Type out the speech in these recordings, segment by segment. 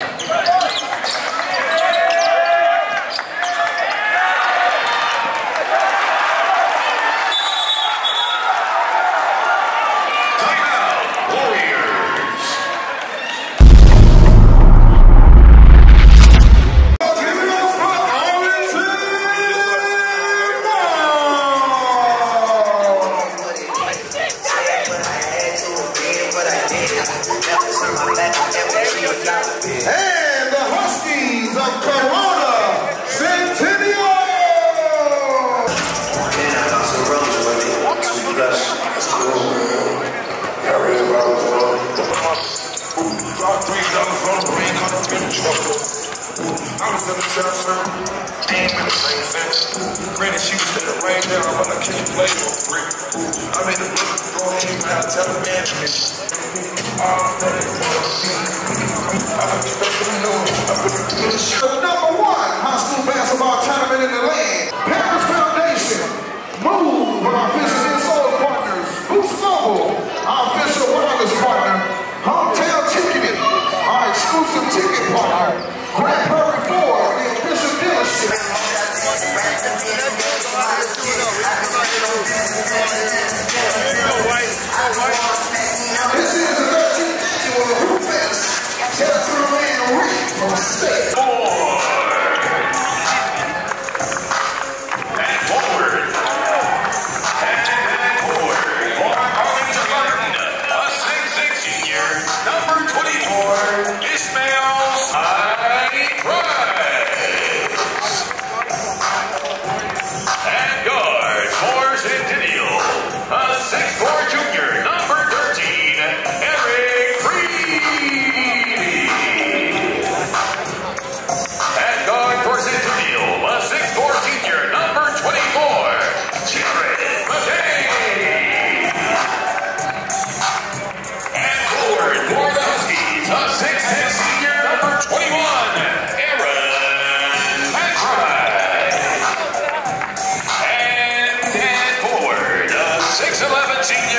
Timeout, In the the same since. Granted, she was sitting right there when I catch play a brick. I made the book go in and tell the management. I'm I'm expecting know. I'm gonna do this shit. Virginia.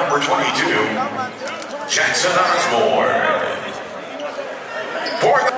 Number 22, Jackson Osmore. For